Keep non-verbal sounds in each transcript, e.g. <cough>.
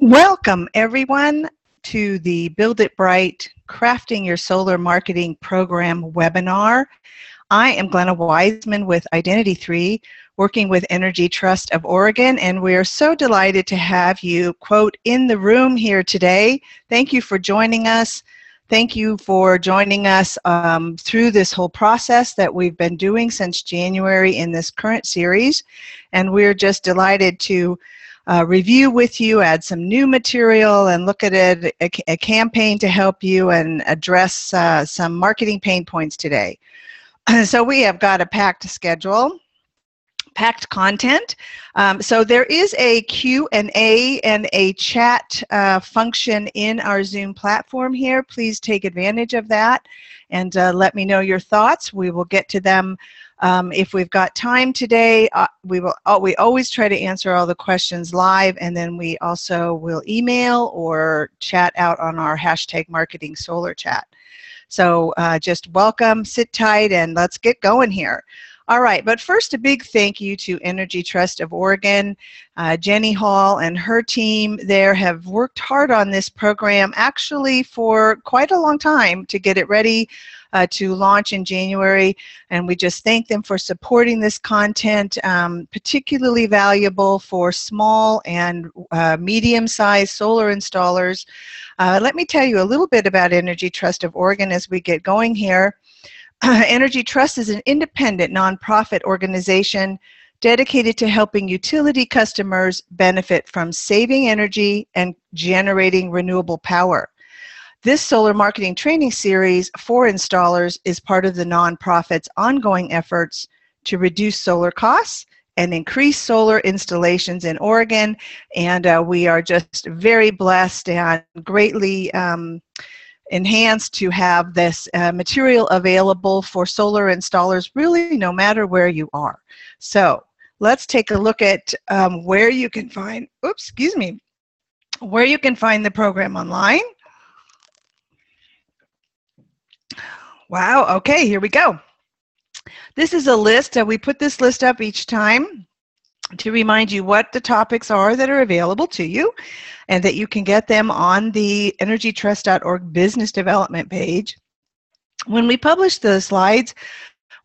Welcome, everyone, to the Build It Bright Crafting Your Solar Marketing Program webinar. I am Glenna Wiseman with Identity 3, working with Energy Trust of Oregon, and we are so delighted to have you, quote, in the room here today. Thank you for joining us. Thank you for joining us um, through this whole process that we've been doing since January in this current series. And we're just delighted to uh, review with you, add some new material, and look at a, a campaign to help you and address uh, some marketing pain points today. <clears throat> So we have got a packed schedule packed content. Um, so there is a Q&A and a chat uh, function in our Zoom platform here. Please take advantage of that and uh, let me know your thoughts. We will get to them um, if we've got time today. Uh, we will. Uh, we always try to answer all the questions live, and then we also will email or chat out on our hashtag Marketing Solar Chat. So uh, just welcome, sit tight, and let's get going here. All right, but first, a big thank you to Energy Trust of Oregon. Uh, Jenny Hall and her team there have worked hard on this program actually for quite a long time to get it ready uh, to launch in January. And we just thank them for supporting this content, um, particularly valuable for small and uh, medium sized solar installers. Uh, let me tell you a little bit about Energy Trust of Oregon as we get going here. <clears throat> Energy Trust is an independent nonprofit organization dedicated to helping utility customers benefit from saving energy and generating renewable power. This solar marketing training series for installers is part of the nonprofit's ongoing efforts to reduce solar costs and increase solar installations in Oregon. And uh, we are just very blessed and greatly um, enhanced to have this uh, material available for solar installers really no matter where you are. So let's take a look at um, where you can find, oops, excuse me, where you can find the program online. Wow, okay, here we go. This is a list. Uh, we put this list up each time to remind you what the topics are that are available to you and that you can get them on the energytrust.org business development page. When we publish the slides,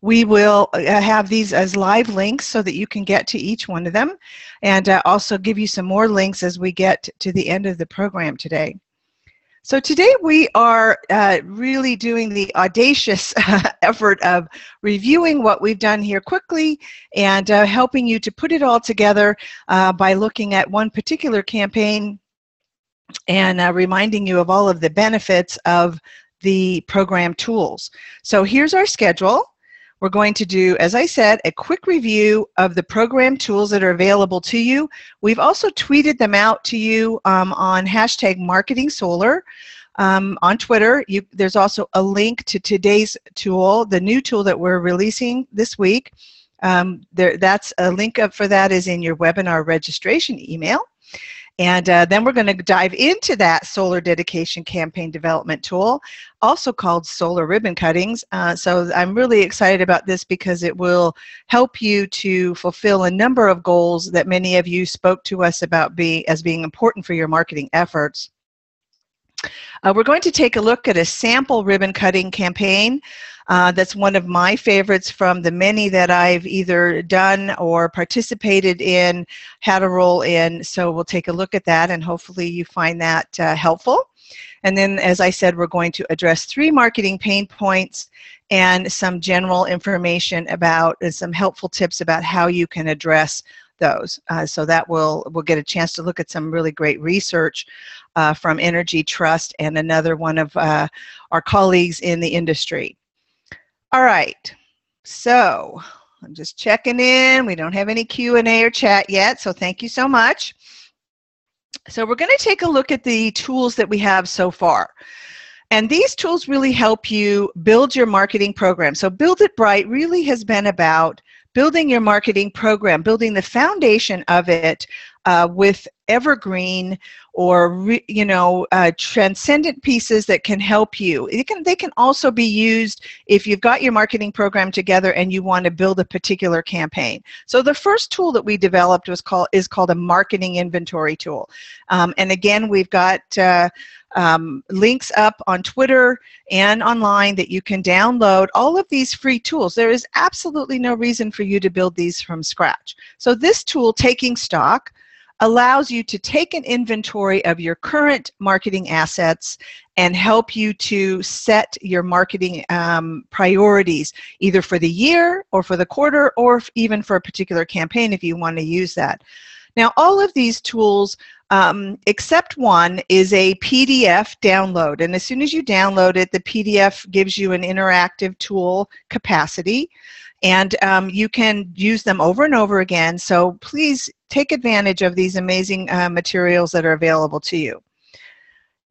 we will uh, have these as live links so that you can get to each one of them and uh, also give you some more links as we get to the end of the program today. So today we are uh, really doing the audacious <laughs> effort of reviewing what we've done here quickly and uh, helping you to put it all together uh, by looking at one particular campaign and uh, reminding you of all of the benefits of the program tools. So here's our schedule. We're going to do, as I said, a quick review of the program tools that are available to you. We've also tweeted them out to you um, on hashtag marketing solar. Um, on Twitter. You, there's also a link to today's tool, the new tool that we're releasing this week. Um, there, that's a link up for that is in your webinar registration email. And uh, then we're going to dive into that solar dedication campaign development tool, also called solar ribbon cuttings. Uh, so I'm really excited about this because it will help you to fulfill a number of goals that many of you spoke to us about be, as being important for your marketing efforts. Uh, we're going to take a look at a sample ribbon cutting campaign. Uh, that's one of my favorites from the many that I've either done or participated in, had a role in. So we'll take a look at that and hopefully you find that uh, helpful. And then, as I said, we're going to address three marketing pain points and some general information about and some helpful tips about how you can address those. Uh, so that will we'll get a chance to look at some really great research uh, from Energy Trust and another one of uh, our colleagues in the industry. All right, so I'm just checking in. We don't have any Q&A or chat yet, so thank you so much. So we're going to take a look at the tools that we have so far. And these tools really help you build your marketing program. So Build It Bright really has been about building your marketing program, building the foundation of it uh, with evergreen or re, you know uh, transcendent pieces that can help you it can they can also be used if you've got your marketing program together and you want to build a particular campaign so the first tool that we developed was called is called a marketing inventory tool um, and again we've got uh, um, links up on Twitter and online that you can download all of these free tools. There is absolutely no reason for you to build these from scratch. So this tool, Taking Stock, allows you to take an inventory of your current marketing assets and help you to set your marketing um, priorities either for the year or for the quarter or even for a particular campaign if you want to use that. Now, all of these tools, um, except one, is a PDF download. And as soon as you download it, the PDF gives you an interactive tool capacity and um, you can use them over and over again. So please take advantage of these amazing uh, materials that are available to you.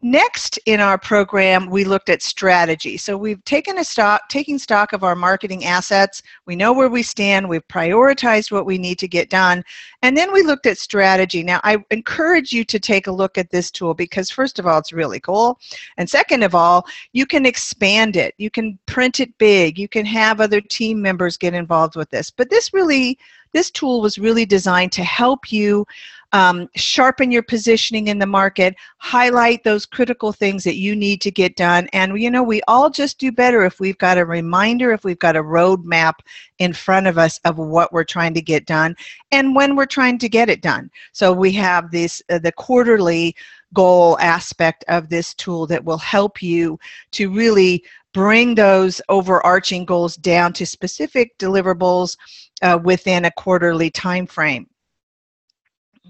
Next in our program, we looked at strategy. So we've taken a stock, taking stock of our marketing assets. We know where we stand. We've prioritized what we need to get done. And then we looked at strategy. Now, I encourage you to take a look at this tool because first of all, it's really cool. And second of all, you can expand it. You can print it big. You can have other team members get involved with this. But this really, this tool was really designed to help you um, sharpen your positioning in the market, highlight those critical things that you need to get done. And you know, we all just do better if we've got a reminder, if we've got a roadmap in front of us of what we're trying to get done and when we're trying to get it done. So we have this uh, the quarterly goal aspect of this tool that will help you to really bring those overarching goals down to specific deliverables uh, within a quarterly time frame.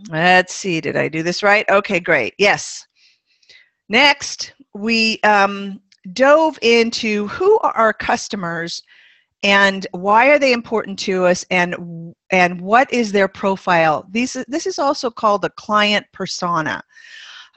Let's see, did I do this right? Okay, great. Yes. Next, we um, dove into who are our customers and why are they important to us and and what is their profile these this is also called the client persona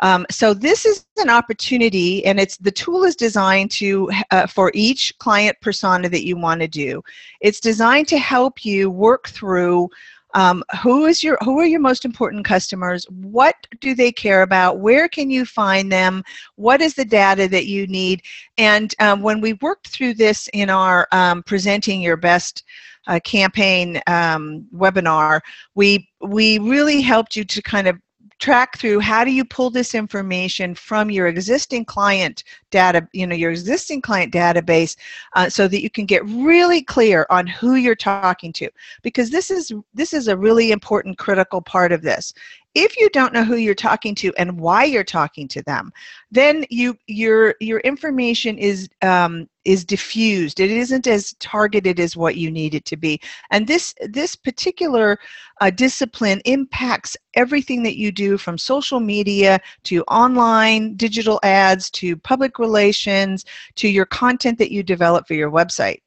um, so this is an opportunity and it's the tool is designed to uh, for each client persona that you want to do. It's designed to help you work through um, who is your who are your most important customers? What do they care about? Where can you find them? What is the data that you need? And um, when we worked through this in our um, presenting your best uh, campaign um, webinar we we really helped you to kind of track through how do you pull this information from your existing client data, you know, your existing client database uh, so that you can get really clear on who you're talking to? Because this is this is a really important critical part of this if you don't know who you're talking to and why you're talking to them, then you your your information is um, is diffused. It isn't as targeted as what you need it to be. And this this particular uh, discipline impacts everything that you do from social media to online digital ads to public relations to your content that you develop for your website.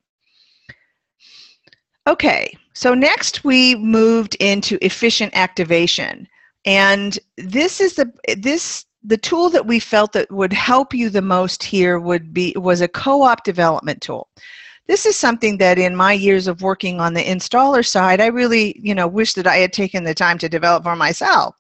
Okay, so next we moved into efficient activation. And this is the this the tool that we felt that would help you the most here would be was a co-op development tool. This is something that in my years of working on the installer side, I really, you know, wish that I had taken the time to develop for myself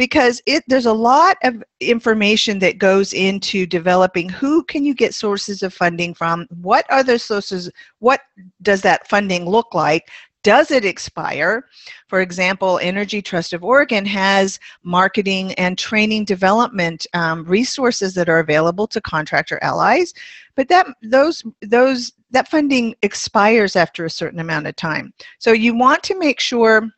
because it there's a lot of information that goes into developing who can you get sources of funding from what are the sources what does that funding look like does it expire? For example, Energy Trust of Oregon has marketing and training development um, resources that are available to contractor allies, but that those those that funding expires after a certain amount of time. So you want to make sure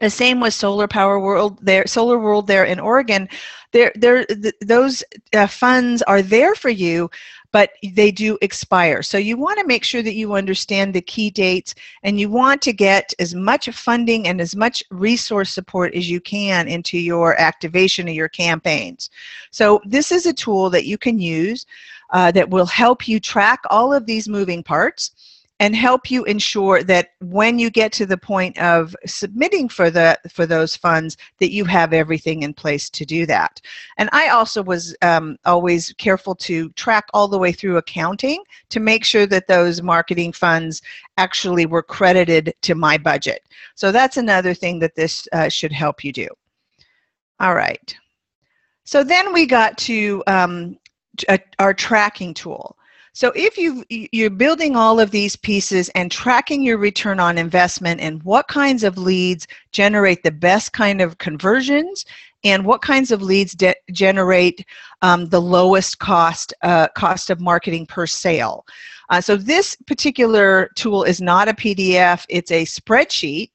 the same with Solar Power World there, Solar World there in Oregon. There, there, th those uh, funds are there for you, but they do expire. So you want to make sure that you understand the key dates and you want to get as much funding and as much resource support as you can into your activation of your campaigns. So this is a tool that you can use uh, that will help you track all of these moving parts and help you ensure that when you get to the point of submitting for the for those funds that you have everything in place to do that and i also was um, always careful to track all the way through accounting to make sure that those marketing funds actually were credited to my budget so that's another thing that this uh, should help you do All right. So then we got to um, our tracking tool. So if you you're building all of these pieces and tracking your return on investment and what kinds of leads generate the best kind of conversions and what kinds of leads de- generate um, the lowest cost uh, cost of marketing per sale. Uh, so this particular tool is not a PDF; it's a spreadsheet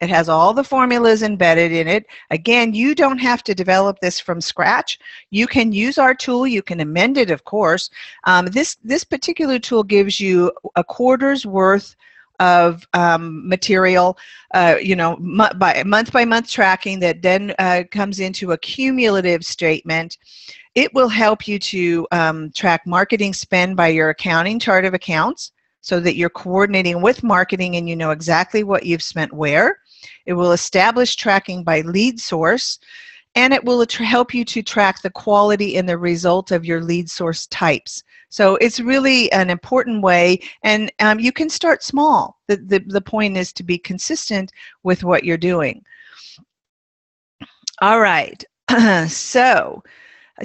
it has all the formulas embedded in it. Again, you don't have to develop this from scratch. You can use our tool. You can amend it, of course. Um, this, this particular tool gives you a quarter's worth of um, material, uh, you know, by month by month tracking that then uh, comes into a cumulative statement. It will help you to um, track marketing spend by your accounting chart of accounts so that you're coordinating with marketing and you know exactly what you've spent where. It will establish tracking by lead source, and it will help you to track the quality and the result of your lead source types. So it's really an important way, and um, you can start small. The, the, the point is to be consistent with what you're doing. All right, <clears throat> so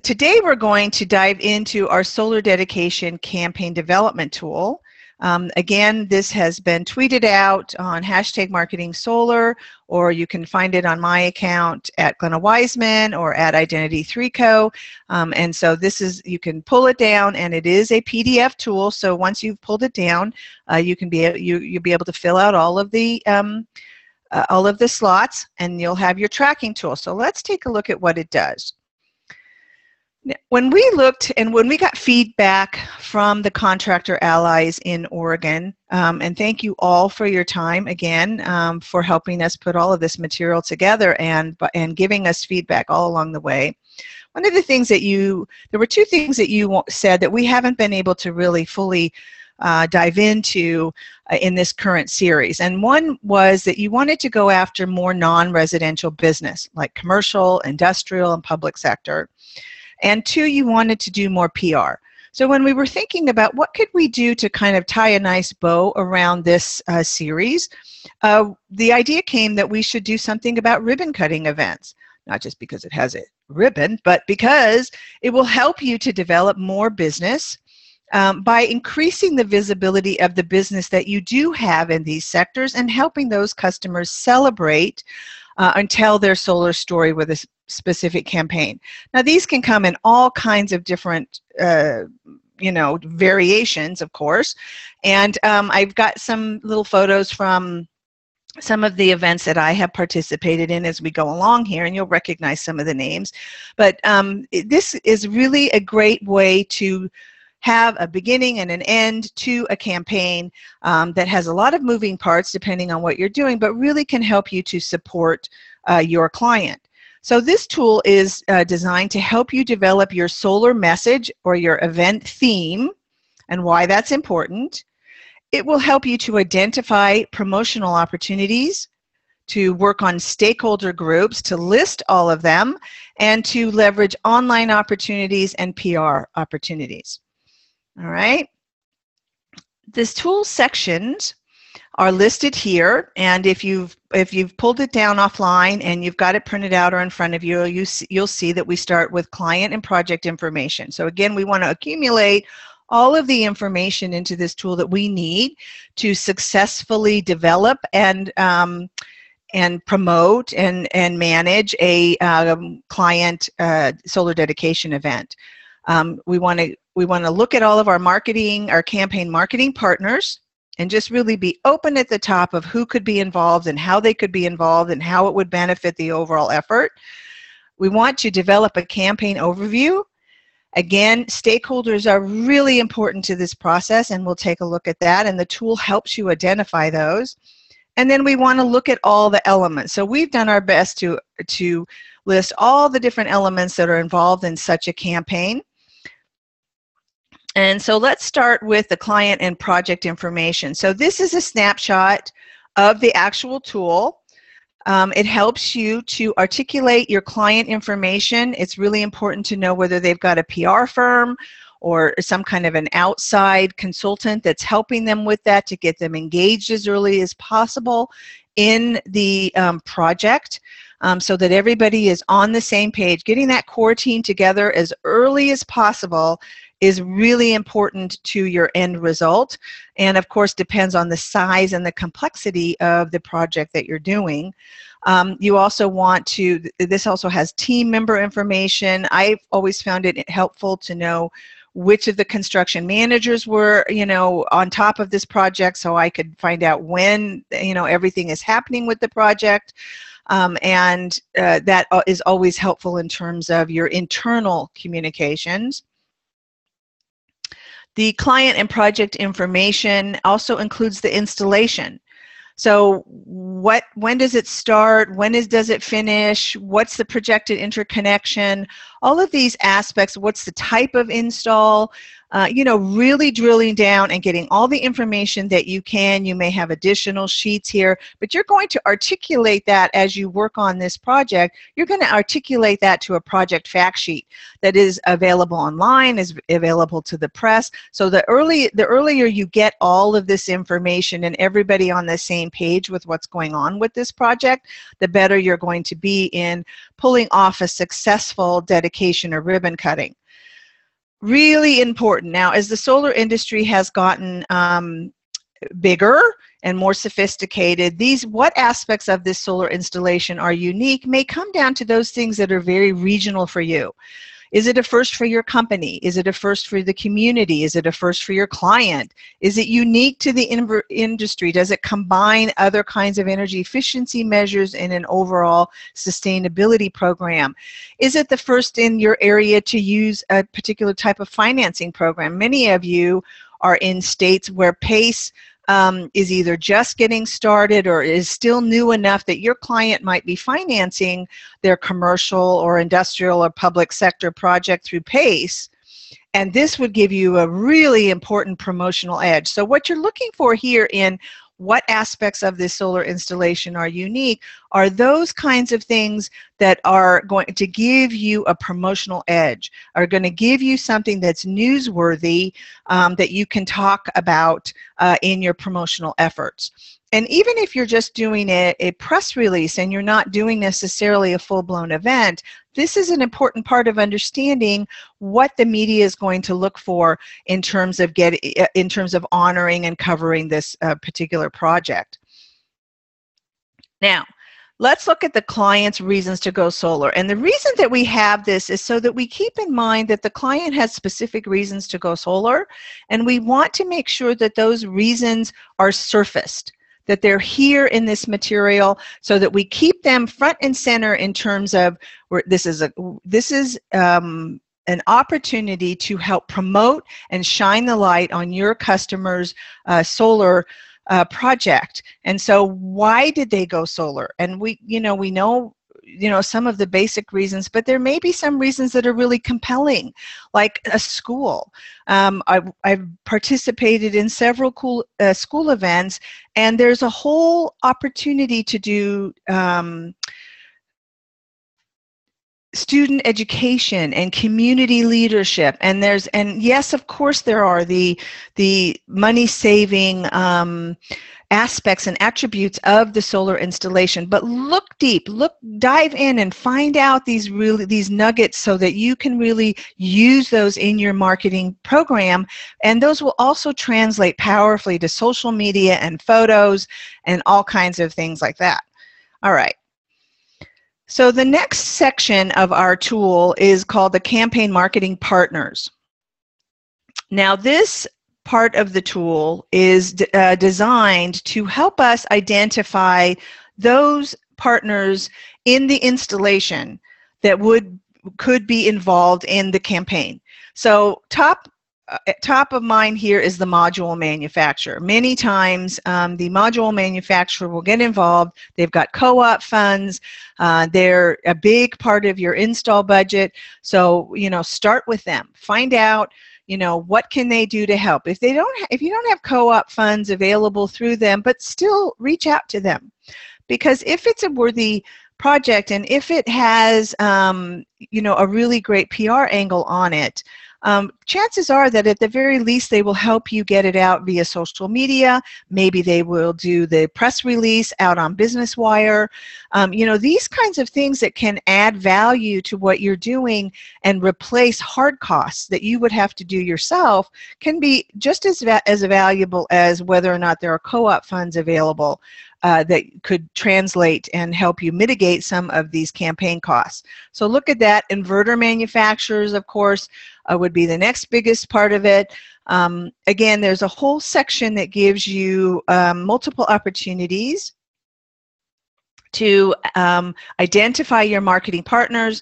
today we're going to dive into our solar dedication campaign development tool. Um, again, this has been tweeted out on hashtag marketing solar, or you can find it on my account at Glenna Wiseman or at Identity 3 Co. Um, and so this is, you can pull it down and it is a PDF tool. So once you've pulled it down, uh, you can be, you, you'll be able to fill out all of the, um, uh, all of the slots and you'll have your tracking tool. So let's take a look at what it does. When we looked and when we got feedback from the contractor allies in Oregon, um, and thank you all for your time again um, for helping us put all of this material together and, and giving us feedback all along the way. One of the things that you, there were two things that you said that we haven't been able to really fully uh, dive into uh, in this current series. And one was that you wanted to go after more non residential business, like commercial, industrial, and public sector and two, you wanted to do more PR. So when we were thinking about what could we do to kind of tie a nice bow around this uh, series, uh, the idea came that we should do something about ribbon cutting events. Not just because it has a ribbon, but because it will help you to develop more business um, by increasing the visibility of the business that you do have in these sectors and helping those customers celebrate uh, and tell their solar story with a specific campaign. Now, these can come in all kinds of different. Uh, you know variations of course and um, i've got some little photos from some of the events that I have participated in as we go along here, and you'll recognize some of the names. But um, this is really a great way to have a beginning and an end to a campaign um, that has a lot of moving parts depending on what you're doing, but really can help you to support uh, your client. So this tool is uh, designed to help you develop your solar message or your event theme and why that's important. It will help you to identify promotional opportunities, to work on stakeholder groups, to list all of them, and to leverage online opportunities and PR opportunities. All right. This tool sections are listed here and if you've if you've pulled it down offline and you've got it printed out or in front of you, you you'll see that we start with client and project information. So again, we want to accumulate all of the information into this tool that we need to successfully develop and um, and promote and and manage a um, client uh, solar dedication event. Um, we want to we want to look at all of our marketing, our campaign marketing partners, and just really be open at the top of who could be involved and how they could be involved and how it would benefit the overall effort. We want to develop a campaign overview. Again, stakeholders are really important to this process, and we'll take a look at that, and the tool helps you identify those. And then we want to look at all the elements. So we've done our best to, to list all the different elements that are involved in such a campaign. And so let's start with the client and project information. So this is a snapshot of the actual tool. Um, it helps you to articulate your client information. It's really important to know whether they've got a PR firm or some kind of an outside consultant that's helping them with that to get them engaged as early as possible in the um, project. um, so that everybody is on the same page. Getting that core team together as early as possible is really important to your end result. And of course depends on the size and the complexity of the project that you're doing. Um, you also want to this also has team member information. I've always found it helpful to know which of the construction managers were you know on top of this project so i could find out when you know everything is happening with the project. Um, and uh, that uh, always helpful in terms of your internal communications the client and project information also includes the installation. So what when does it start? When is does it finish? What's the projected interconnection? All of these aspects, what's the type of install? Uh, you know, really drilling down and getting all the information that you can. You may have additional sheets here, but you're going to articulate that as you work on this project. You're going to articulate that to a project fact sheet that is available online, is available to the press. So the early, the earlier you get all of this information and everybody on the same page with what's going on with this project, the better you're going to be in pulling off a successful dedication or ribbon cutting really important. Now, as the solar industry has gotten um, bigger and more sophisticated, these what aspects of this solar installation are unique may come down to those things that are very regional for you. Is it a first for your company? Is it a first for the community? Is it a first for your client? Is it unique to the in industry? Does it combine other kinds of energy efficiency measures in an overall sustainability program? Is it the first in your area to use a particular type of financing program? Many of you are in states where PACE um, is either just getting started or is still new enough that your client might be financing their commercial or industrial or public sector project through PACE. And this would give you a really important promotional edge. So what you're looking for here in what aspects of this solar installation are unique are those kinds of things that are going to give you a promotional edge, are going to give you something that's newsworthy um, that you can talk about uh, in your promotional efforts. And even if you're just doing a, a press release and you're not doing necessarily a full-blown event, this is an important part of understanding what the media is going to look for in terms of get in terms of honoring and covering this uh, particular project. Now, let's look at the client's reasons to go solar. And the reason that we have this is so that we keep in mind that the client has specific reasons to go solar, and we want to make sure that those reasons are surfaced that they're here in this material so that we keep them front and center in terms of where this is a this is um, an opportunity to help promote and shine the light on your customers uh, solar uh, project. And so why did they go solar? And we you know we know you know some of the basic reasons but there may be some reasons that are really compelling like a school. Um, I, have participated in several cool uh, school events and there's a whole opportunity to do um, student education and community leadership and there's and yes of course there are the the money saving um, aspects and attributes of the solar installation. But look deep look dive in and find out these really these nuggets so that you can really use those in your marketing program. And those will also translate powerfully to social media and photos and all kinds of things like that. All right. So the next section of our tool is called the campaign marketing partners. Now this part of the tool is uh, designed to help us identify those partners in the installation that would could be involved in the campaign. So top uh, top of mind here is the module manufacturer. Many times um, the module manufacturer will get involved. They've got co-op funds. Uh, they're a big part of your install budget. So, you know, start with them. Find out you know what can they do to help? If they don't if you don't have co-op funds available through them but still reach out to them. Because if it's a worthy project and if it has um, you know a really great pr angle on it um, chances are that at the very least they will help you get it out via social media. Maybe they will do the press release out on Business Wire. Um, you know, these kinds of things that can add value to what you're doing and replace hard costs that you would have to do yourself can be just as, va- as valuable as whether or not there are co-op funds available uh, that could translate and help you mitigate some of these campaign costs. So look at that. Inverter manufacturers, of course, uh, would be the next biggest part of it. Um, again, there's a whole section that gives you um, multiple opportunities to um, identify your marketing partners,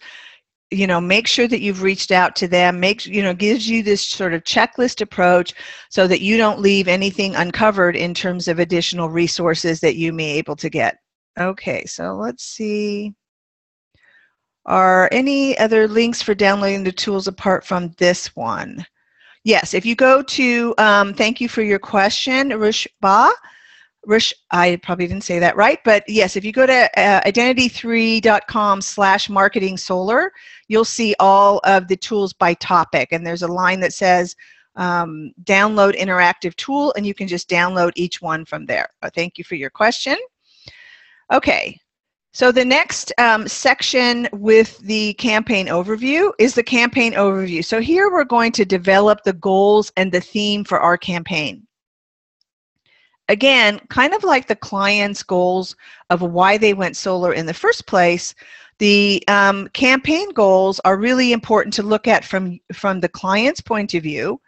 you know make sure that you've reached out to them make you know gives you this sort of checklist approach so that you don't leave anything uncovered in terms of additional resources that you may able to get. Okay so let's see. Are any other links for downloading the tools apart from this one? Yes if you go to um, thank you for your question rushba Rish, I probably didn't say that right, but yes, if you go to uh, identity3.com slash marketing solar, you'll see all of the tools by topic. And there's a line that says um, download interactive tool, and you can just download each one from there. Uh, thank you for your question. Okay, so the next um, section with the campaign overview is the campaign overview. So here we're going to develop the goals and the theme for our campaign again, kind of like the client's goals of why they went solar in the first place, the um, campaign goals are really important to look at from, from the client's point of view.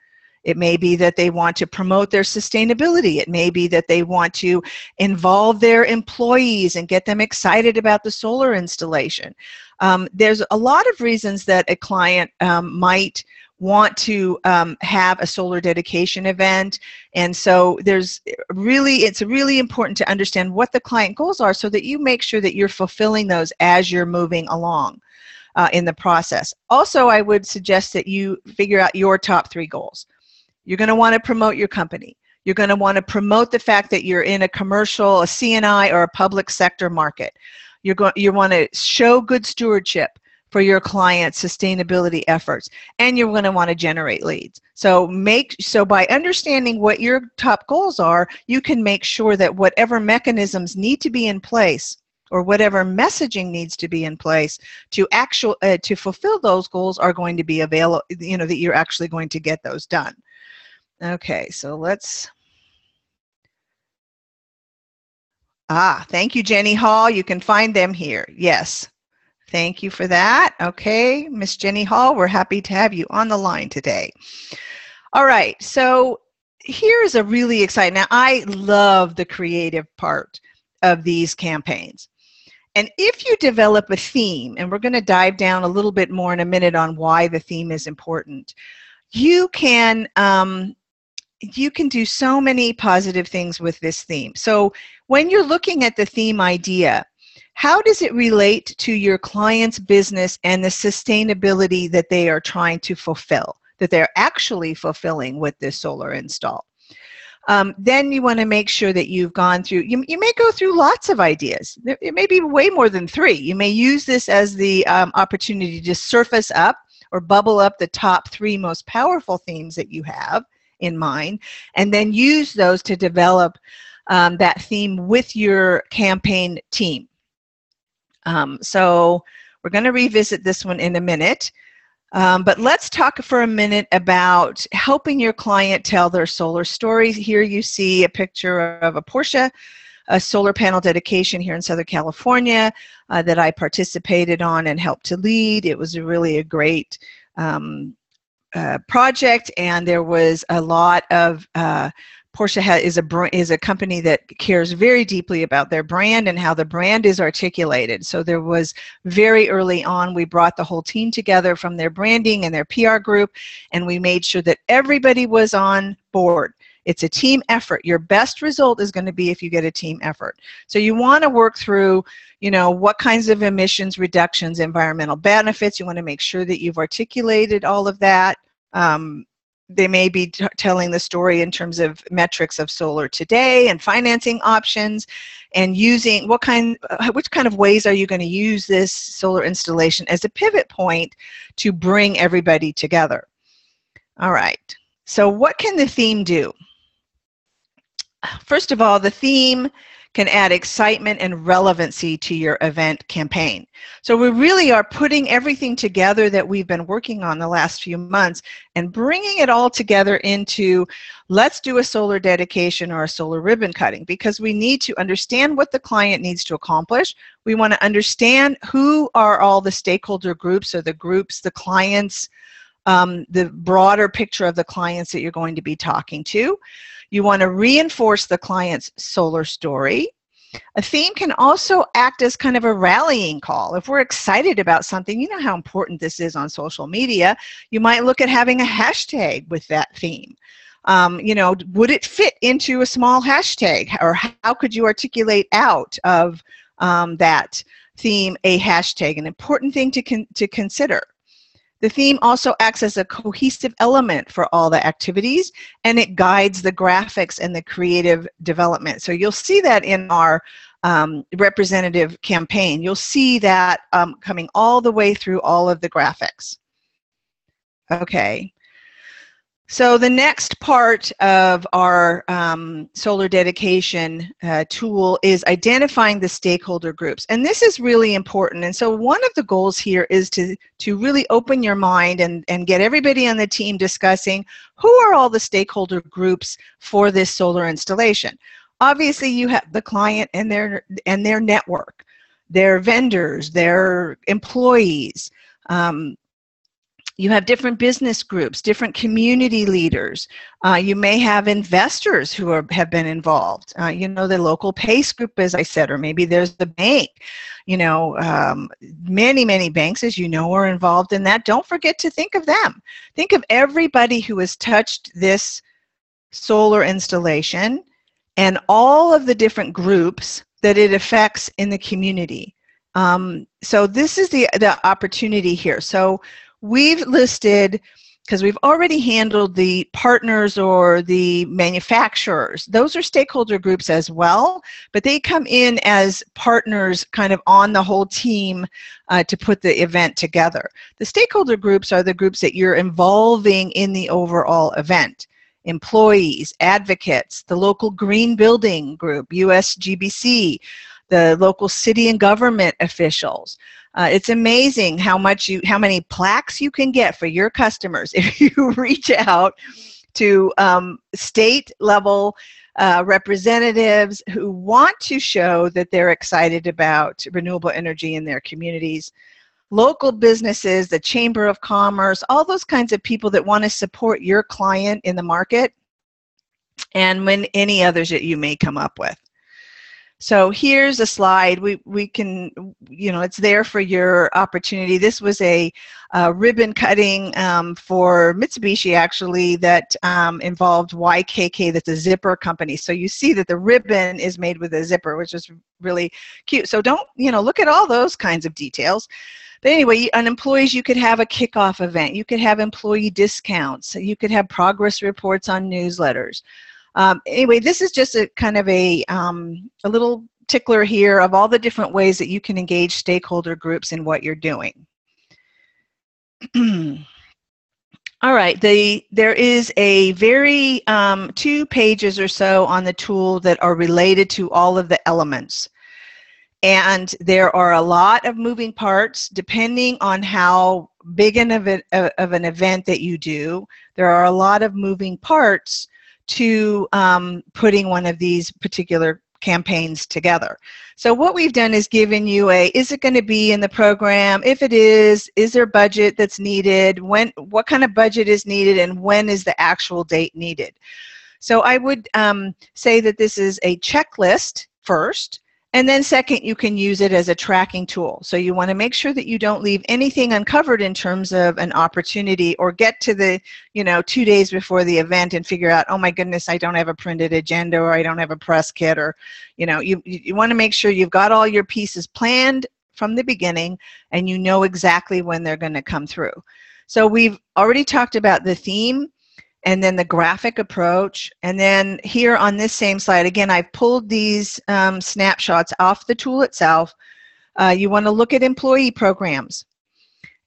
It may be that they want to promote their sustainability. It may be that they want to involve their employees and get them excited about the solar installation. Um, there's a lot of reasons that a client um, might want to um, have a solar dedication event. And so there's really it's really important to understand what the client goals are so that you make sure that you're fulfilling those as you're moving along uh, in the process. Also i would suggest that you figure out your top three goals. You're going to want to promote your company. You're going to want to promote the fact that you're in a commercial a C&I or a public sector market. You're going you want to show good stewardship for your client sustainability efforts and you're going to want to generate leads. So make so by understanding what your top goals are you can make sure that whatever mechanisms need to be in place or whatever messaging needs to be in place to actual uh, to fulfill those goals are going to be available you know that you're actually going to get those done. Okay so let's ah thank you jenny hall. You can find them here. Yes Thank you for that. Okay, Miss Jenny Hall, we're happy to have you on the line today. All right, so here's a really exciting, now I love the creative part of these campaigns. And if you develop a theme, and we're going to dive down a little bit more in a minute on why the theme is important, you can um, you can do so many positive things with this theme. So when you're looking at the theme idea, how does it relate to your client's business and the sustainability that they are trying to fulfill, that they're actually fulfilling with this solar install? Um, then you want to make sure that you've gone through, you, you may go through lots of ideas. It may be way more than three. You may use this as the um, opportunity to surface up or bubble up the top three most powerful themes that you have in mind, and then use those to develop um, that theme with your campaign team. Um, so we're going to revisit this one in a minute. Um, but let's talk for a minute about helping your client tell their solar story. Here you see a picture of a Porsche, a solar panel dedication here in Southern California uh, that I participated on and helped to lead. It was really a great um, uh, project and there was a lot of uh, Porsche ha- is a is a company that cares very deeply about their brand and how the brand is articulated. So there was very early on we brought the whole team together from their branding and their PR group and we made sure that everybody was on board. It's a team effort. Your best result is going to be if you get a team effort. So you want to work through, you know, what kinds of emissions reductions, environmental benefits. You want to make sure that you've articulated all of that. Um, they may be t- telling the story in terms of metrics of solar today and financing options and using what kind uh, which kind of ways are you going to use this solar installation as a pivot point to bring everybody together All right. So, what can the theme do? First of all, the theme can add excitement and relevancy to your event campaign. So we really are putting everything together that we've been working on the last few months and bringing it all together into let's do a solar dedication or a solar ribbon cutting because we need to understand what the client needs to accomplish. We want to understand who are all the stakeholder groups or the groups, the clients, um, the broader picture of the clients that you're going to be talking to. You want to reinforce the client's solar story. A theme can also act as kind of a rallying call. If we're excited about something, you know how important this is on social media, you might look at having a hashtag with that theme. Um, you know, would it fit into a small hashtag? Or how could you articulate out of um, that theme a hashtag? An important thing to, con- to consider. The theme also acts as a cohesive element for all the activities and it guides the graphics and the creative development. So you'll see that in our um, representative campaign. You'll see that um, coming all the way through all of the graphics. Okay. So the next part of our um, solar dedication uh, tool is identifying the stakeholder groups. And this is really important. And so one of the goals here is to, to really open your mind and, and get everybody on the team discussing who are all the stakeholder groups for this solar installation. Obviously you have the client and their, and their network, their vendors, their employees, um, you have different business groups, different community leaders. Uh, you may have investors who are, have been involved. Uh, you know, the local PACE group, as I said, or maybe there's the bank. You know, um, many, many banks, as you know, are involved in that. Don't forget to think of them. Think of everybody who has touched this solar installation and all of the different groups that it affects in the community. Um, so this is the, the opportunity here. So we've listed because we've already handled the partners or the manufacturers. Those are stakeholder groups as well, but they come in as partners kind of on the whole team uh, to put the event together. The stakeholder groups are the groups that you're involving in the overall event. Employees, advocates, the local green building group, USGBC, the local city and government officials. Uh, it's amazing how much you, how many plaques you can get for your customers <laughs> if you reach out to um, state level uh, representatives who want to show that they're excited about renewable energy in their communities. Local businesses, the Chamber of Commerce, all those kinds of people that want to support your client in the market, and when any others that you may come up with. So here's a slide. We, we can, you know, it's there for your opportunity. This was a, ribbon cutting um, for Mitsubishi actually that um, involved YKK, that's a zipper company. So you see that the ribbon is made with a zipper, which is really cute. So don't, you know, look at all those kinds of details. But anyway, on employees, you could have a kickoff event. You could have employee discounts. You could have progress reports on newsletters. Um, anyway, this is just a kind of a, um, a little tickler here of all the different ways that you can engage stakeholder groups in what you're doing. <clears throat> all right, the, there is a very um, two pages or so on the tool that are related to all of the elements. And there are a lot of moving parts depending on how big an of, of an event that you do. There are a lot of moving parts to um, putting one of these particular campaigns together. So what we've done is given you a, is it going to be in the program? If it is, is there budget that's needed? When, what kind of budget is needed and when is the actual date needed? So I would um, say that this is a checklist first and then second, you can use it as a tracking tool. So you want to make sure that you don't leave anything uncovered in terms of an opportunity or get to the, you know, two days before the event and figure out, oh my goodness, I don't have a printed agenda or I don't have a press kit or, you know, you, you want to make sure you've got all your pieces planned from the beginning and you know exactly when they're going to come through. So we've already talked about the theme and then the graphic approach. And then here on this same slide, again, I've pulled these um, snapshots off the tool itself. Uh, you want to look at employee programs.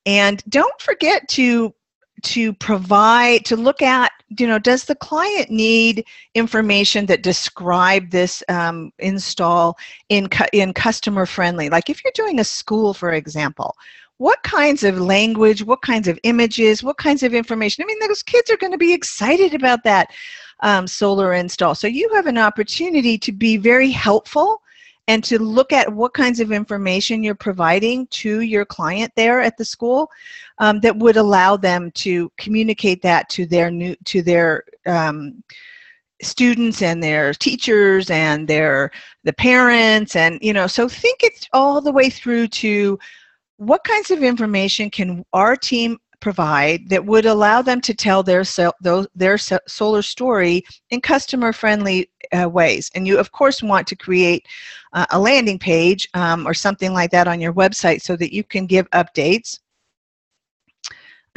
And don't forget to to provide to look at you know does the client need information that describe this um, install in cu- in customer friendly like if you're doing a school for example what kinds of language what kinds of images what kinds of information? I mean those kids are going to be excited about that um, solar install. So you have an opportunity to be very helpful and to look at what kinds of information you're providing to your client there at the school um, that would allow them to communicate that to their new to their um, students and their teachers and their the parents and you know so think it all the way through to what kinds of information can our team provide that would allow them to tell their their solar story in customer friendly uh, ways? And you of course want to create uh, a landing page um, or something like that on your website so that you can give updates.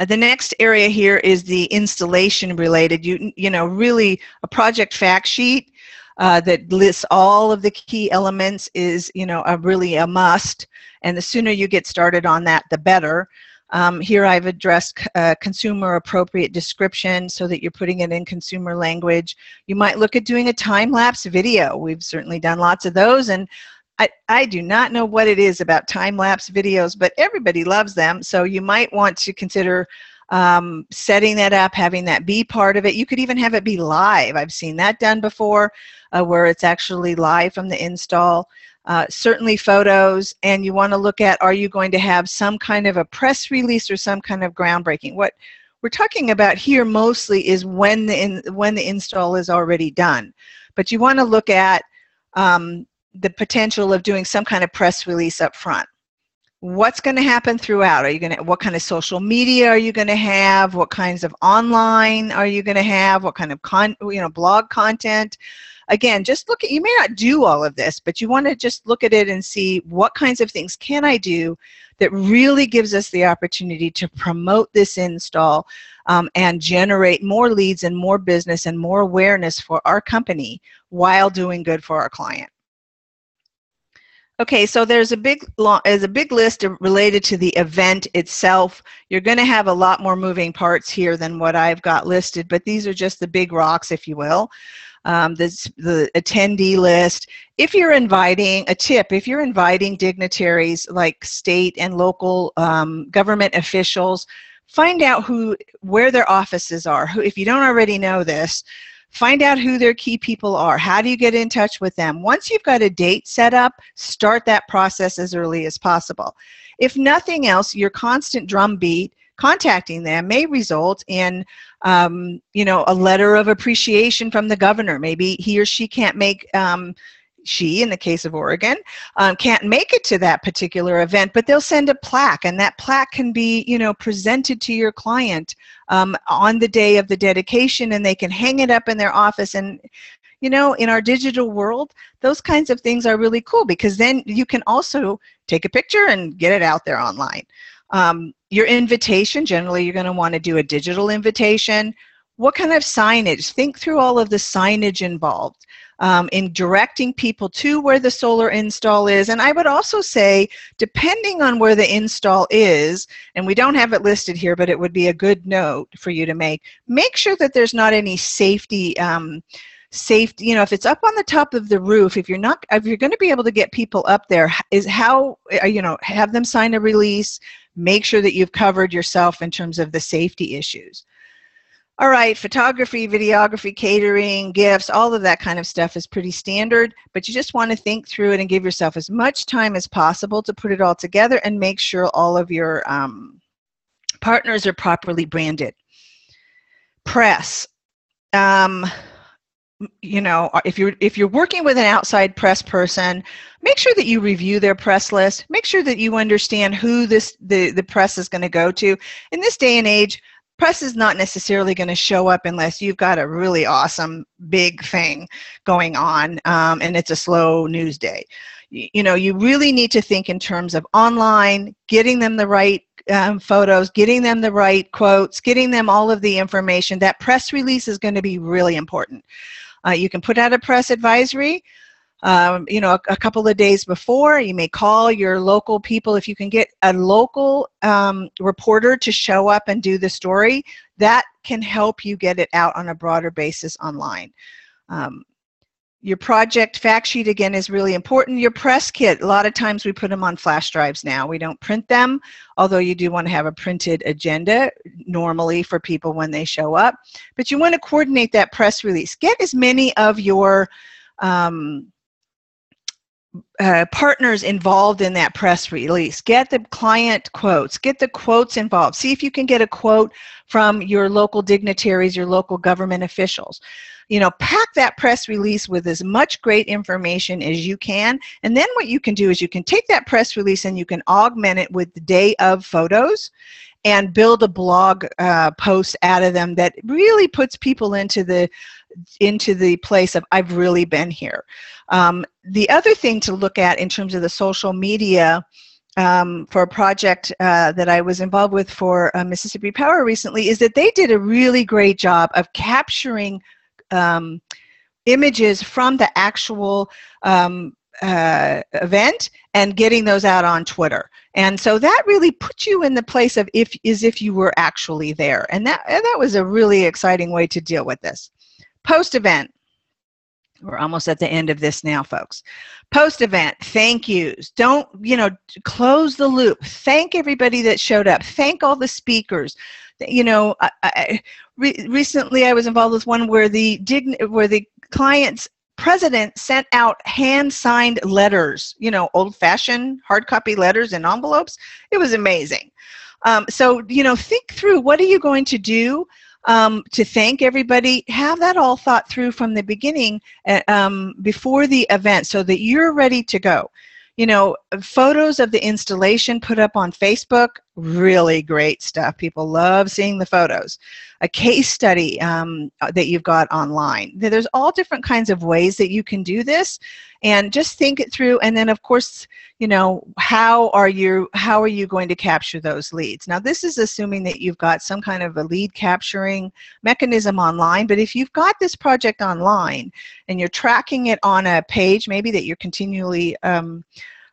Uh, the next area here is the installation related you you know really a project fact sheet uh, that lists all of the key elements is you know a really a must and the sooner you get started on that the better um, here I've addressed uh, consumer appropriate description so that you're putting it in consumer language. You might look at doing a time-lapse video. We've certainly done lots of those and I, I do not know what it is about time-lapse videos, but everybody loves them. So you might want to consider um, setting that up, having that be part of it. You could even have it be live. I've seen that done before uh, where it's actually live from the install uh, certainly photos, and you want to look at are you going to have some kind of a press release or some kind of groundbreaking. What we're talking about here mostly is when the in, when the install is already done, but you want to look at um, the potential of doing some kind of press release up front. What's going to happen throughout? Are you going to what kind of social media are you going to have? What kinds of online are you going to have? What kind of con you know blog content? again, just look at, you may not do all of this, but you want to just look at it and see what kinds of things can I do that really gives us the opportunity to promote this install um, and generate more leads and more business and more awareness for our company while doing good for our client. Okay, so there's a big there's a big list related to the event itself. You're going to have a lot more moving parts here than what I've got listed, but these are just the big rocks, if you will um, this, the attendee list. If you're inviting, a tip, if you're inviting dignitaries like state and local um, government officials, find out who, where their offices are. Who, if you don't already know this, find out who their key people are. How do you get in touch with them? Once you've got a date set up, start that process as early as possible. If nothing else, your constant drumbeat contacting them may result in um, you know a letter of appreciation from the governor maybe he or she can't make um, she in the case of oregon um, can't make it to that particular event but they'll send a plaque and that plaque can be you know presented to your client um, on the day of the dedication and they can hang it up in their office and you know, in our digital world, those kinds of things are really cool because then you can also take a picture and get it out there online. Um, your invitation, generally you're going to want to do a digital invitation. What kind of signage? Think through all of the signage involved. Um, in directing people to where the solar install is. And I would also say, depending on where the install is, and we don't have it listed here, but it would be a good note for you to make, make sure that there's not any safety um, safety you know if it's up on the top of the roof if you're not if you're going to be able to get people up there is how uh, you know have them sign a release make sure that you've covered yourself in terms of the safety issues all right photography videography catering gifts all of that kind of stuff is pretty standard but you just want to think through it and give yourself as much time as possible to put it all together and make sure all of your um, partners are properly branded. Press um, you know uh, if you're if you're working with an outside press person make sure that you review their press list. Make sure that you understand who this the the press is going to go to. In this day and age press is not necessarily going to show up unless you've got a really awesome big thing going on um, and it's a slow news day you, you know you really need to think in terms of online getting them the right um, photos, getting them the right quotes, getting them all of the information. That press release is going to be really important. Uh, you can put out a press advisory. Um, you know, a, a, couple of days before. You may call your local people. If you can get a local um, reporter to show up and do the story, that can help you get it out on a broader basis online. Um, your project fact sheet again is really important. Your press kit, a lot of times we put them on flash drives now. We don't print them, although you do want to have a printed agenda normally for people when they show up. But you want to coordinate that press release. Get as many of your um, uh, partners involved in that press release. Get the client quotes, get the quotes involved. See if you can get a quote from your local dignitaries, your local government officials. You know, pack that press release with as much great information as you can. And then what you can do is you can take that press release and you can augment it with the day of photos and build a blog uh, post out of them that really puts people into the into the place of I've really been here. Um, the other thing to look at in terms of the social media um, for a project uh, that I was involved with for uh, Mississippi Power recently is that they did a really great job of capturing um, images from the actual um, uh, event and getting those out on Twitter. And so that really puts you in the place of if as if you were actually there. And that and that was a really exciting way to deal with this. Post event. We're almost at the end of this now, folks. Post event, thank yous. Don't, you know, close the loop. Thank everybody that showed up. Thank all the speakers. You know, I, I, re- recently I was involved with one where the dign- where the client's president sent out hand signed letters, you know, old fashioned hard copy letters and envelopes. It was amazing. Um, so, you know, think through what are you going to do um, to thank everybody. Have that all thought through from the beginning uh, um, before the event so that you're ready to go. You know, photos of the installation put up on Facebook, really great stuff. People love seeing the photos. A case study um, that you've got online. There's all different kinds of ways that you can do this, and just think it through. And then, of course, you know, how are you how are you going to capture those leads? Now, this is assuming that you've got some kind of a lead capturing mechanism online. But if you've got this project online and you're tracking it on a page, maybe that you're continually um,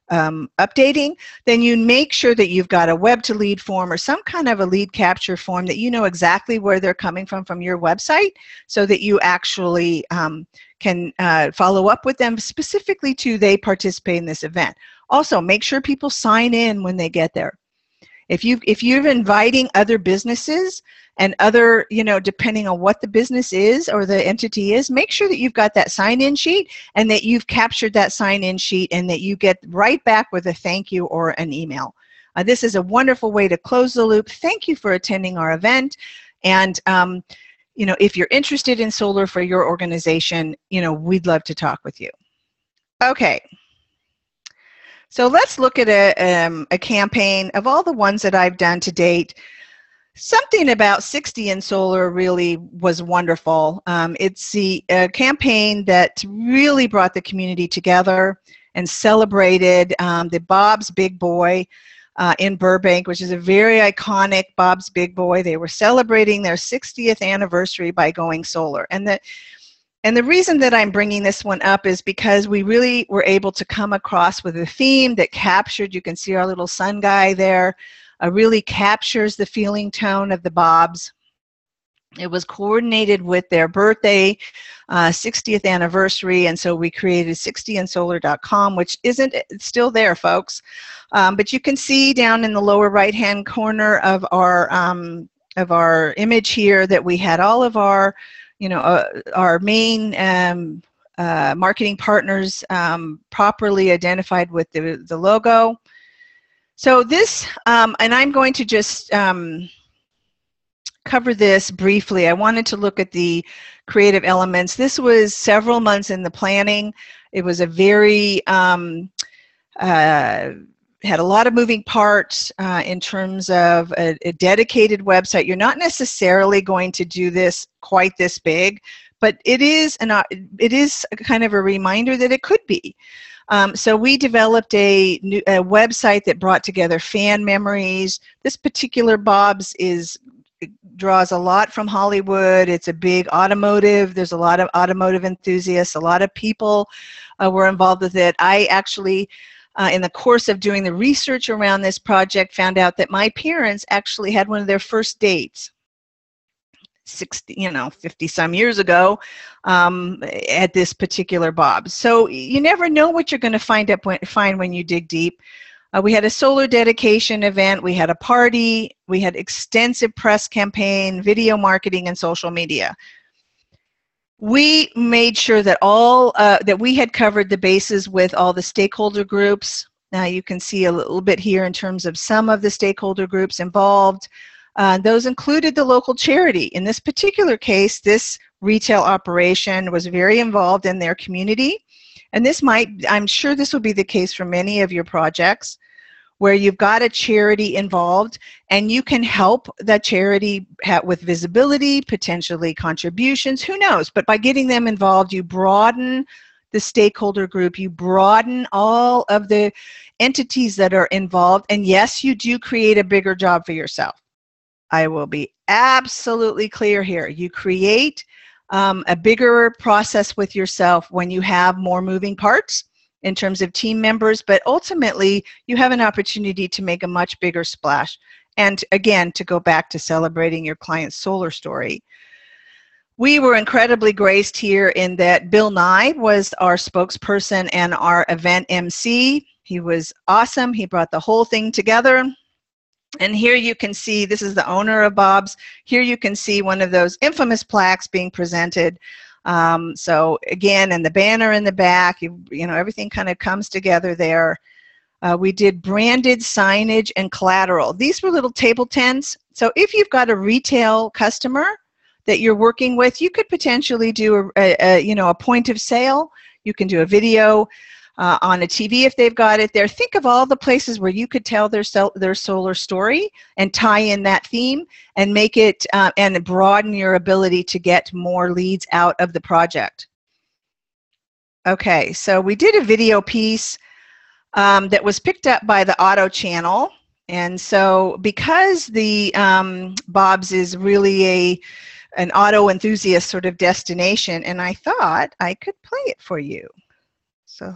um, updating, then you make sure that you've got a web to lead form or some kind of a lead capture form that you know exactly where they're coming from from your website so that you actually um, can uh, follow up with them specifically to they participate in this event. Also, make sure people sign in when they get there. If you if you're inviting other businesses and other, you know, depending on what the business is or the entity is, make sure that you've got that sign-in sheet and that you've captured that sign-in sheet and that you get right back with a thank you or an email. Uh, this is a wonderful way to close the loop. Thank you for attending our event. And um, you know, if you're interested in solar for your organization, you know, we'd love to talk with you. Okay. So let's look at a, um, a campaign of all the ones that I've done to date. Something about 60 in solar really was wonderful. Um, it's the campaign that really brought the community together and celebrated um, the Bob's Big Boy uh, in Burbank, which is a very iconic Bob's Big Boy. They were celebrating their 60th anniversary by going solar. And the, and the reason that I'm bringing this one up is because we really were able to come across with a theme that captured, you can see our little sun guy there, uh, really captures the feeling tone of the Bobs. It was coordinated with their birthday, uh, 60th anniversary, and so we created 60andsolar.com, which isn't still there, folks. Um, but you can see down in the lower right-hand corner of our um, of our image here that we had all of our, you know, uh, our main um, uh, marketing partners um, properly identified with the, the logo. So this, um, and I'm going to just um, cover this briefly. I wanted to look at the creative elements. This was several months in the planning. It was a very, um, uh, had a lot of moving parts uh, in terms of a, a, dedicated website. You're not necessarily going to do this quite this big, but it is an, it is kind of a reminder that it could be. Um, so we developed a, new, a website that brought together fan memories. This particular Bob's is draws a lot from Hollywood. It's a big automotive. There's a lot of automotive enthusiasts. A lot of people uh, were involved with it. I actually, uh, in the course of doing the research around this project, found out that my parents actually had one of their first dates 60 you know 50 some years ago um, at this particular bob. So you never know what you're going to find up when, find when you dig deep. Uh, we had a solar dedication event we had a party we had extensive press campaign video marketing and social media we made sure that all uh, that we had covered the bases with all the stakeholder groups now you can see a little bit here in terms of some of the stakeholder groups involved uh, those included the local charity. In this particular case, this retail operation was very involved in their community. And this might, I'm sure this will be the case for many of your projects where you've got a charity involved and you can help that charity with visibility, potentially contributions, who knows. But by getting them involved, you broaden the stakeholder group, you broaden all of the entities that are involved, and yes, you do create a bigger job for yourself. I will be absolutely clear here. You create um, a bigger process with yourself when you have more moving parts in terms of team members, but ultimately you have an opportunity to make a much bigger splash. And again, to go back to celebrating your client's solar story. We were incredibly graced here in that Bill Nye was our spokesperson and our event MC. He was awesome. He brought the whole thing together. And here you can see, this is the owner of Bob's. Here you can see one of those infamous plaques being presented. Um, so again, and the banner in the back, you, you know, everything kind of comes together there. Uh, we did branded signage and collateral. These were little table tents. So if you've got a retail customer that you're working with, you could potentially do a, a, a you know, a point of sale. You can do a video uh, on a TV if they've got it there. Think of all the places where you could tell their their solar story and tie in that theme and make it uh, and broaden your ability to get more leads out of the project. Okay, so we did a video piece um, that was picked up by the Auto Channel. And so because the um, Bob's is really a an auto enthusiast sort of destination, and I thought I could play it for you. So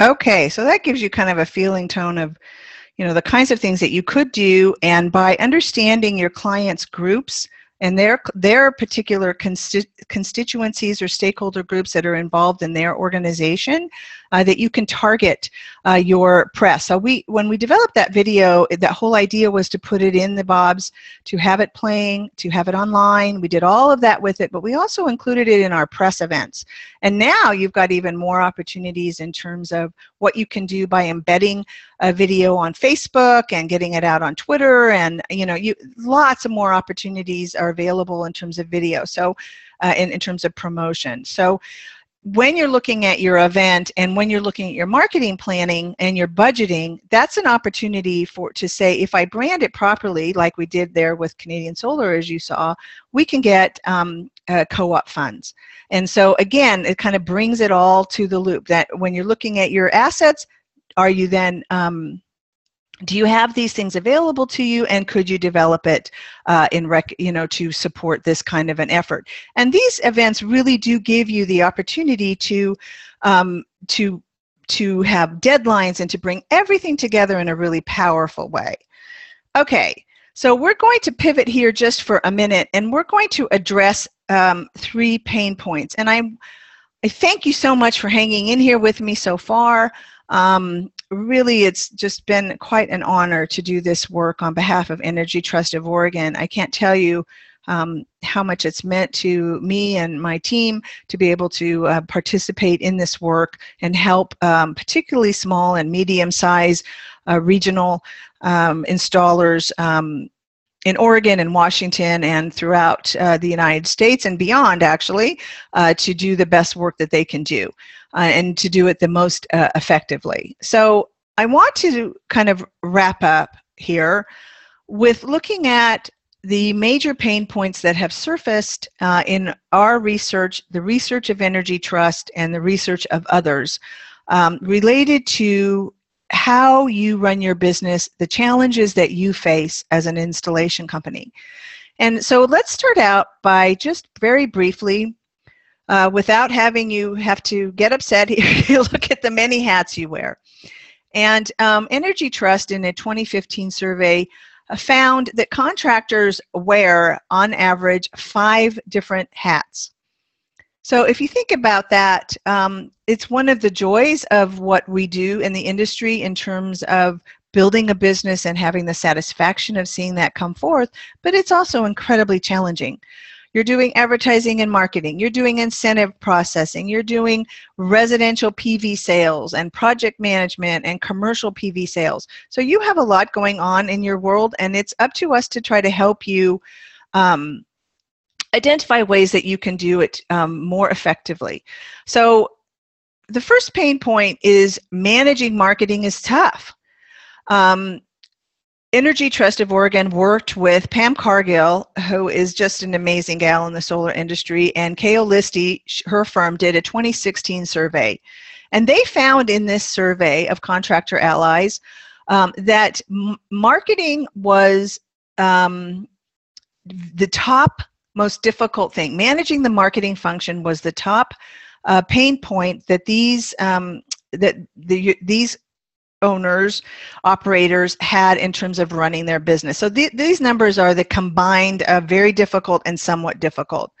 Okay, so that gives you kind of a feeling tone of, you know, the kinds of things that you could do, and by understanding your clients' groups and their their particular consti constituencies or stakeholder groups that are involved in their organization uh, that you can target uh, your press. So we, when we developed that video, that whole idea was to put it in the Bobs, to have it playing, to have it online. We did all of that with it, but we also included it in our press events. And now you've got even more opportunities in terms of what you can do by embedding a video on Facebook and getting it out on Twitter, and you know, you lots of more opportunities are available in terms of video. So, uh, in, in terms of promotion. So when you're looking at your event and when you're looking at your marketing planning and your budgeting, that's an opportunity for to say if I brand it properly, like we did there with Canadian Solar, as you saw, we can get um, uh, co-op funds. And so again, it kind of brings it all to the loop that when you're looking at your assets, are you then um, do you have these things available to you and could you develop it uh, in rec you know to support this kind of an effort? And these events really do give you the opportunity to um, to to have deadlines and to bring everything together in a really powerful way. Okay so we're going to pivot here just for a minute and we're going to address um, three pain points. And i i thank you so much for hanging in here with me so far. Um, really it's just been quite an honor to do this work on behalf of Energy Trust of Oregon. I can't tell you um, how much it's meant to me and my team to be able to uh, participate in this work and help um, particularly small and medium sized uh, regional um, installers um, in Oregon and Washington and throughout uh, the United States and beyond, actually, uh, to do the best work that they can do uh, and to do it the most uh, effectively. So I want to kind of wrap up here with looking at the major pain points that have surfaced uh, in our research, the research of Energy Trust, and the research of others um, related to how you run your business, the challenges that you face as an installation company. And so let's start out by just very briefly, uh, without having you have to get upset <laughs> here, look at the many hats you wear. And um, Energy Trust in a 2015 survey uh, found that contractors wear, on average, five different hats. So if you think about that, um, it's one of the joys of what we do in the industry in terms of building a business and having the satisfaction of seeing that come forth, but it's also incredibly challenging. You're doing advertising and marketing. You're doing incentive processing. You're doing residential PV sales and project management and commercial PV sales. So you have a lot going on in your world, and it's up to us to try to help you um, identify ways that you can do it um, more effectively. So the first pain point is managing marketing is tough. Um, Energy Trust of Oregon worked with Pam Cargill, who is just an amazing gal in the solar industry, and Chaolysti, her firm, did a 2016 survey. And they found in this survey of contractor allies um, that marketing was um, the top most difficult thing. Managing the marketing function was the top uh, pain point that these um, that the, these owners, operators had in terms of running their business. So th these numbers are the combined very difficult and somewhat difficult.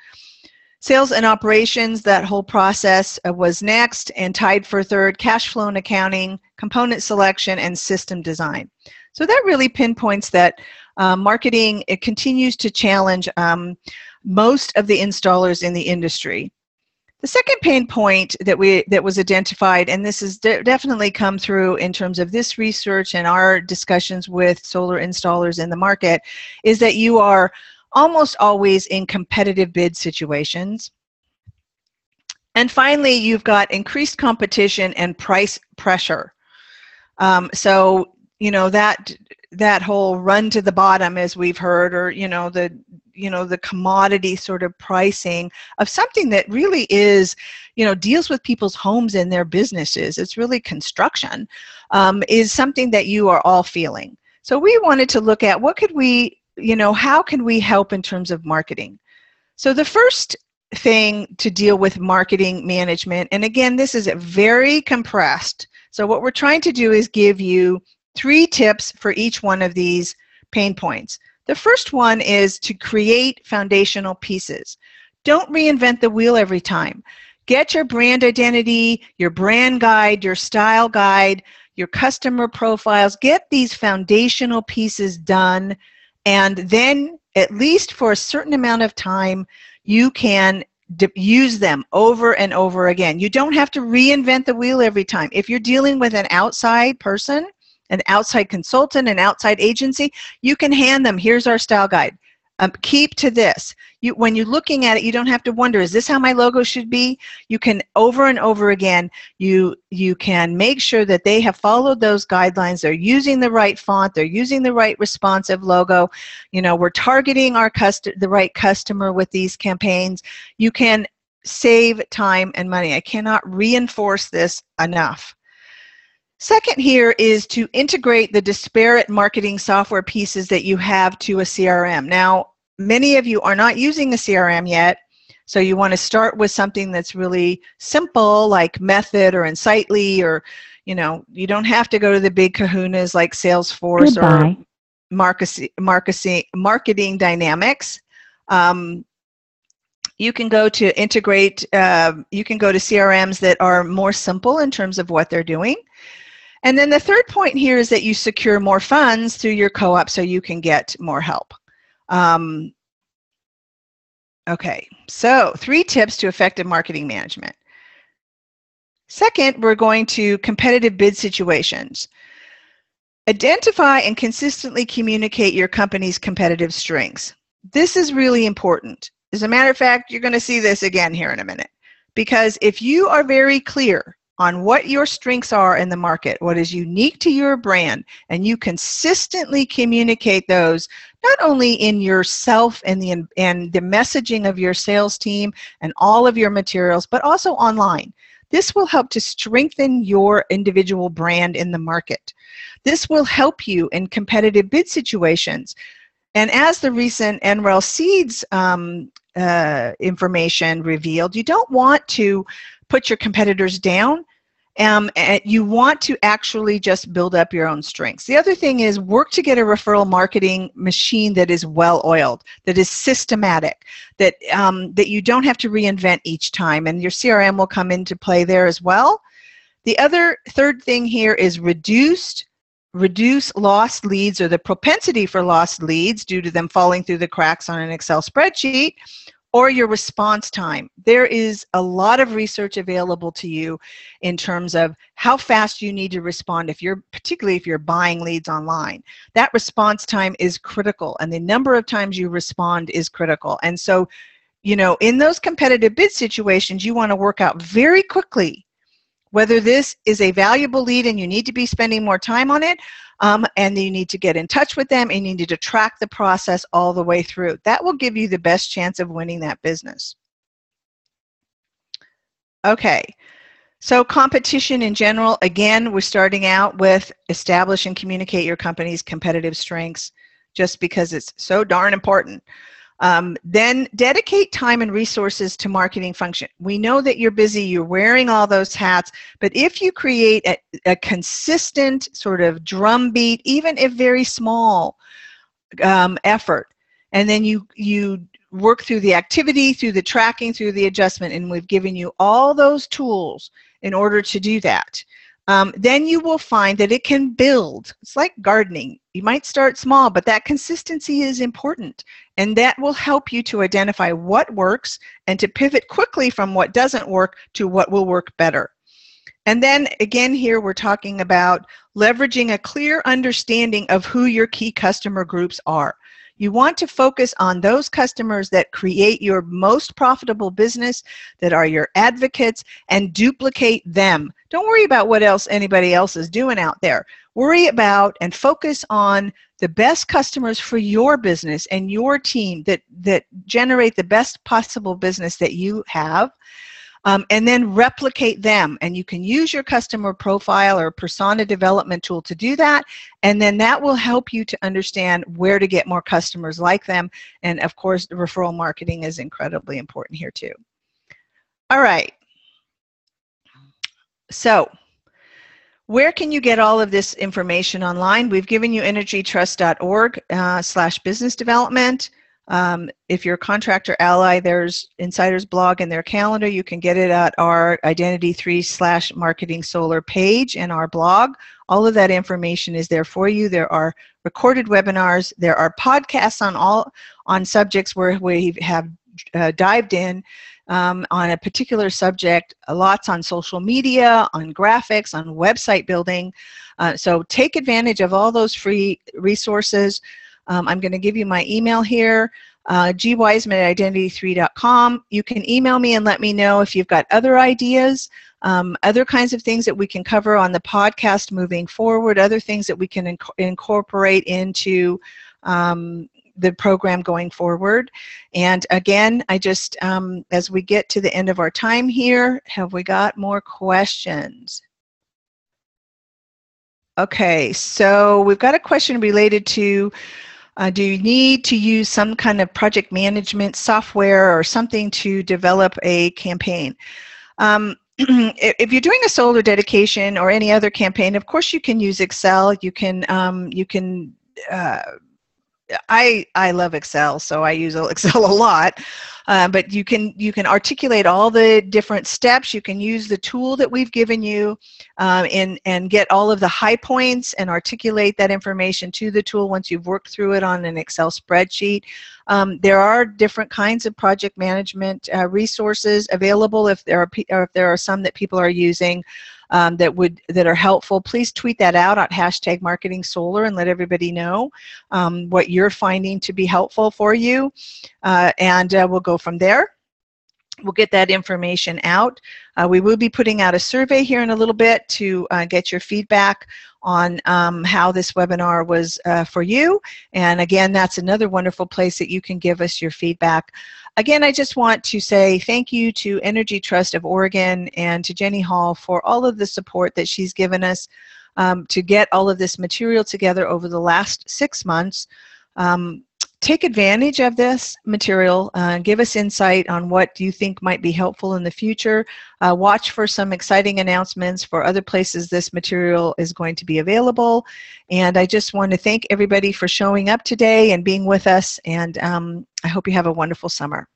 Sales and operations, that whole process uh, was next and tied for third, cash flow and accounting, component selection, and system design. So that really pinpoints that uh, marketing, it continues to challenge um, most of the installers in the industry. The second pain point that we that was identified, and this has de definitely come through in terms of this research and our discussions with solar installers in the market, is that you are almost always in competitive bid situations. And finally, you've got increased competition and price pressure. Um, so you know that that whole run to the bottom as we've heard or you know the you know the commodity sort of pricing of something that really is you know deals with people's homes and their businesses. It's really construction um, is something that you are all feeling. So we wanted to look at what could we you know how can we help in terms of marketing? So the first thing to deal with marketing management and again this is very compressed. So what we're trying to do is give you three tips for each one of these pain points. The first one is to create foundational pieces. Don't reinvent the wheel every time. Get your brand identity, your brand guide, your style guide, your customer profiles. Get these foundational pieces done, and then, at least for a certain amount of time, you can use them over and over again. You don't have to reinvent the wheel every time. If you're dealing with an outside person, an outside consultant, an outside agency, you can hand them, here's our style guide. um, keep to this. You, when you're looking at it, you don't have to wonder, is this how my logo should be? You can over and over again, you, you can make sure that they have followed those guidelines. They're using the right font. They're using the right responsive logo. You know, we're targeting our cust- the right customer with these campaigns. You can save time and money. I cannot reinforce this enough. Second here is to integrate the disparate marketing software pieces that you have to a CRM. Now, many of you are not using a CRM yet, so you want to start with something that's really simple like Method or Insightly or, you know, you don't have to go to the big kahunas like Salesforce Goodbye. or marketing, marketing, marketing Dynamics. Um, you can go to integrate, uh, you can go to CRMs that are more simple in terms of what they're doing. And then the third point here is that you secure more funds through your co-op so you can get more help. Um, okay, so three tips to effective marketing management. Second, we're going to competitive bid situations. Identify and consistently communicate your company's competitive strengths. This is really important. As a matter of fact, you're going to see this again here in a minute. Because if you are very clear on what your strengths are in the market, what is unique to your brand, and you consistently communicate those not only in yourself and the and the messaging of your sales team and all of your materials, but also online. This will help to strengthen your individual brand in the market. This will help you in competitive bid situations. And as the recent NREL Seeds um, uh, information revealed, you don't want to put your competitors down. Um, and you want to actually just build up your own strengths. The other thing is work to get a referral marketing machine that is well oiled, that is systematic, that um, that you don't have to reinvent each time, and your CRM will come into play there as well. The other third thing here is reduced reduce lost leads or the propensity for lost leads due to them falling through the cracks on an Excel spreadsheet or your response time. There is a lot of research available to you in terms of how fast you need to respond if you're particularly if you're buying leads online. That response time is critical and the number of times you respond is critical. And so, you know, in those competitive bid situations, you want to work out very quickly whether this is a valuable lead and you need to be spending more time on it, um, and you need to get in touch with them and you need to track the process all the way through. That will give you the best chance of winning that business. Okay, so competition in general, again, we're starting out with establish and communicate your company's competitive strengths just because it's so darn important. Um, then dedicate time and resources to marketing function. We know that you're busy, you're wearing all those hats, but if you create a, a consistent sort of drumbeat, even if very small um, effort, and then you, you work through the activity, through the tracking, through the adjustment, and we've given you all those tools in order to do that um, then you will find that it can build. It's like gardening. You might start small, but that consistency is important. And that will help you to identify what works and to pivot quickly from what doesn't work to what will work better. And then again, here we're talking about leveraging a clear understanding of who your key customer groups are. You want to focus on those customers that create your most profitable business, that are your advocates, and duplicate them. Don't worry about what else anybody else is doing out there. Worry about and focus on the best customers for your business and your team that, that generate the best possible business that you have um, and then replicate them. And you can use your customer profile or persona development tool to do that. And then that will help you to understand where to get more customers like them. And of course, referral marketing is incredibly important here too. All right. So, where can you get all of this information online? We've given you energytrust.org uh, development. Um, if you're a contractor ally, there's Insider's blog in their calendar. You can get it at our Identity 3 slash marketing solar page and our blog. All of that information is there for you. There are recorded webinars. There are podcasts on all on subjects where we have uh, dived in um, on a particular subject, lots on social media, on graphics, on website building. Uh, so take advantage of all those free resources. Um, I'm going to give you my email here, uh, gwiseman at identity3.com. You can email me and let me know if you've got other ideas, um, other kinds of things that we can cover on the podcast moving forward, other things that we can inc incorporate into um, the program going forward. And again, I just, um, as we get to the end of our time here, have we got more questions? Okay, so we've got a question related to uh, do you need to use some kind of project management software or something to develop a campaign? Um, <clears throat> if you're doing a solar dedication or any other campaign, of course you can use Excel. You can um, you can uh, I I love Excel, so I use <laughs> Excel a lot. Uh, but you can you can articulate all the different steps. You can use the tool that we've given you, um, and and get all of the high points and articulate that information to the tool once you've worked through it on an Excel spreadsheet. Um, there are different kinds of project management uh, resources available if there are if there are some that people are using um, that would that are helpful, please tweet that out at hashtag marketing solar and let everybody know um, what you're finding to be helpful for you. Uh, and uh, we'll go from there. We'll get that information out. Uh, we will be putting out a survey here in a little bit to uh, get your feedback on um, how this webinar was uh, for you. And again, that's another wonderful place that you can give us your feedback. Again, I just want to say thank you to Energy Trust of Oregon and to Jenny Hall for all of the support that she's given us um, to get all of this material together over the last six months. Um, take advantage of this material. Uh, give us insight on what you think might be helpful in the future. Uh, watch for some exciting announcements for other places this material is going to be available. And I just want to thank everybody for showing up today and being with us. And um, I hope you have a wonderful summer.